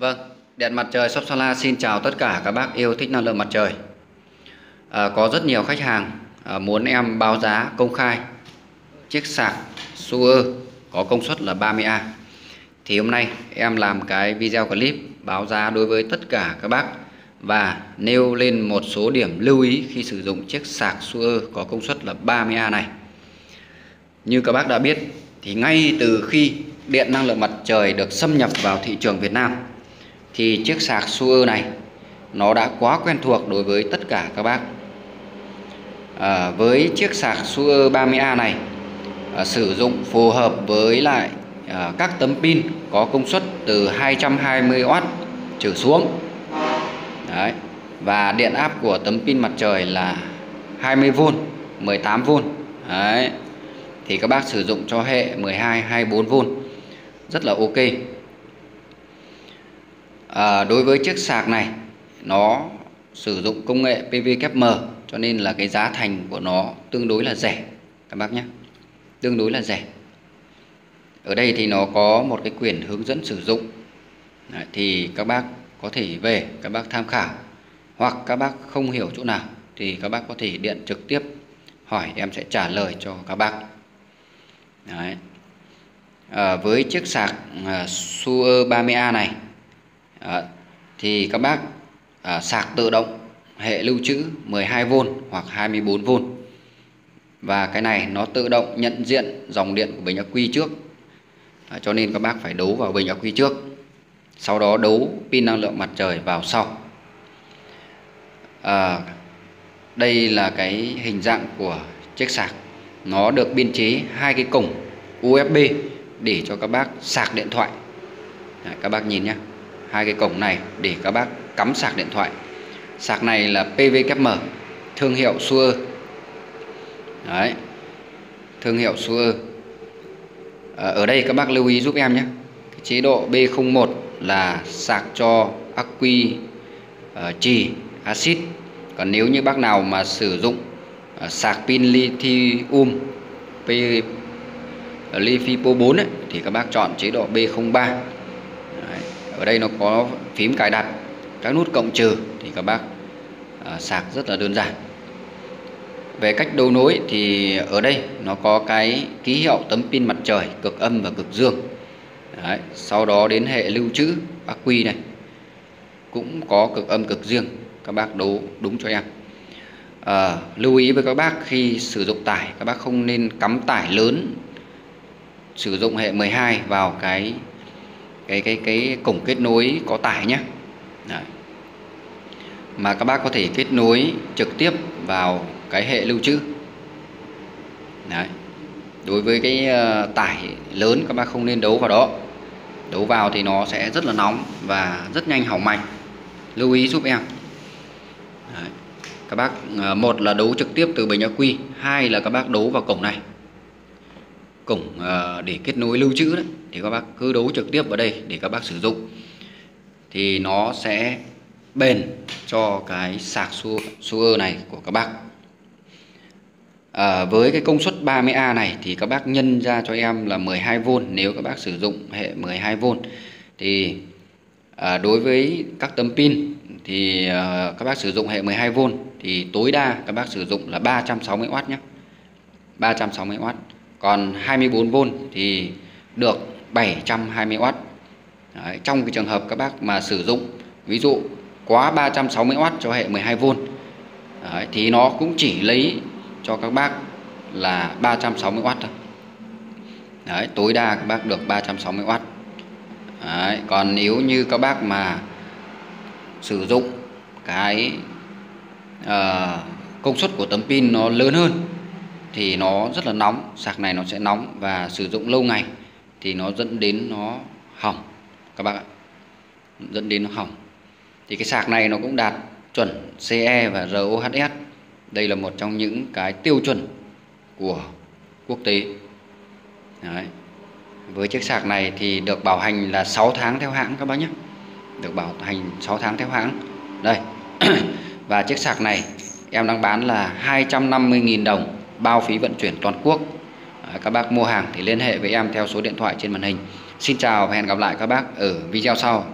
Vâng, Điện mặt trời Shop xin chào tất cả các bác yêu thích năng lượng mặt trời. À, Có rất nhiều khách hàng à, muốn em báo giá công khai. Chiếc sạc Suer có công suất là 30A Thì hôm nay em làm cái video clip báo giá đối với tất cả các bác. Và nêu lên một số điểm lưu ý khi sử dụng chiếc sạc Suer có công suất là 30A này. Như các bác đã biết thì ngay từ khi điện năng lượng mặt trời được xâm nhập vào thị trường Việt Nam thì chiếc sạc Suer này nó đã quá quen thuộc đối với tất cả các bác à, với chiếc sạc Suer 30A này à, sử dụng phù hợp với lại à, các tấm pin có công suất từ 220W trở xuống Đấy. và điện áp của tấm pin mặt trời là 20V 18V Đấy. thì các bác sử dụng cho hệ 12 24V rất là ok à, đối với chiếc sạc này nó sử dụng công nghệ PVKM cho nên là cái giá thành của nó tương đối là rẻ. Các bác nhé tương đối là rẻ. Ở đây thì nó có một cái quyển hướng dẫn sử dụng. Đấy, thì các bác có thể về các bác tham khảo. Hoặc các bác không hiểu chỗ nào thì các bác có thể điện trực tiếp hỏi em sẽ trả lời cho các bác. Đấy. À, với chiếc sạc à, Suer 30A này à, thì các bác à, sạc tự động hệ lưu trữ 12V hoặc 24V và cái này nó tự động nhận diện dòng điện của bình ắc quy trước. À, cho nên các bác phải đấu vào bình ắc quy trước. Sau đó đấu pin năng lượng mặt trời vào sau. À, đây là cái hình dạng của chiếc sạc. Nó được biên chế hai cái cổng USB để cho các bác sạc điện thoại. À, các bác nhìn nhé hai cái cổng này để các bác cắm sạc điện thoại. Sạc này là PVKM thương hiệu Suer đấy thương hiệu Suer à, ờ, ở đây các bác lưu ý giúp em nhé. Cái chế độ B01 là sạc cho ắc quy uh, ờ, trì axit. Còn nếu như bác nào mà sử dụng uh, sạc pin lithium P Lifipo 4 ấy, thì các bác chọn chế độ B03 ở đây nó có phím cài đặt các nút cộng trừ thì các bác à, sạc rất là đơn giản. Về cách đấu nối thì ở đây nó có cái ký hiệu tấm pin mặt trời cực âm và cực dương. Đấy, sau đó đến hệ lưu trữ ắc quy này cũng có cực âm cực dương các bác đấu đúng cho em. À, lưu ý với các bác khi sử dụng tải các bác không nên cắm tải lớn sử dụng hệ 12 vào cái cái cái cái cổng kết nối có tải nhé Đấy. mà các bác có thể kết nối trực tiếp vào cái hệ lưu trữ Đấy. đối với cái ờ, tải lớn, các bác không nên đấu vào đó đấu vào thì nó sẽ rất là nóng và rất nhanh hỏng mạch lưu ý giúp em Đấy. các bác ờ, một là đấu trực tiếp từ bình ắc quy, hai là các bác đấu vào cổng này cổng ờ, để kết nối lưu trữ đấy thì các bác cứ đấu trực tiếp vào đây để các bác sử dụng thì nó sẽ bền cho cái sạc Suer này của các bác. À, với cái công suất 30A này thì các bác nhân ra cho em là 12V nếu các bác sử dụng hệ 12V thì à, đối với các tấm pin thì à, các bác sử dụng hệ 12V thì tối đa các bác sử dụng là 360W nhé 360W còn 24V thì được 720W Đấy, trong cái trường hợp các bác mà sử dụng ví dụ quá 360W cho hệ 12V Đấy, thì nó cũng chỉ lấy cho các bác là 360W thôi. Đấy, tối đa các bác được 360W Đấy, còn nếu như các bác mà sử dụng cái uh, công suất của tấm pin nó lớn hơn thì nó rất là nóng, sạc này nó sẽ nóng và sử dụng lâu ngày thì nó dẫn đến nó hỏng, các bác ạ. Dẫn đến nó hỏng. Thì cái sạc này nó cũng đạt chuẩn CE và ROHS đây là một trong những cái tiêu chuẩn của quốc tế. Đấy. với chiếc sạc này thì được bảo hành là 6 tháng theo hãng, các bác nhé. Được bảo hành 6 tháng theo hãng. Đây. Và chiếc sạc này em đang bán là 250.000 đồng bao phí vận chuyển toàn quốc. À, các bác mua hàng thì liên hệ với em theo số điện thoại trên màn hình. Xin chào và hẹn gặp lại các bác ở video sau.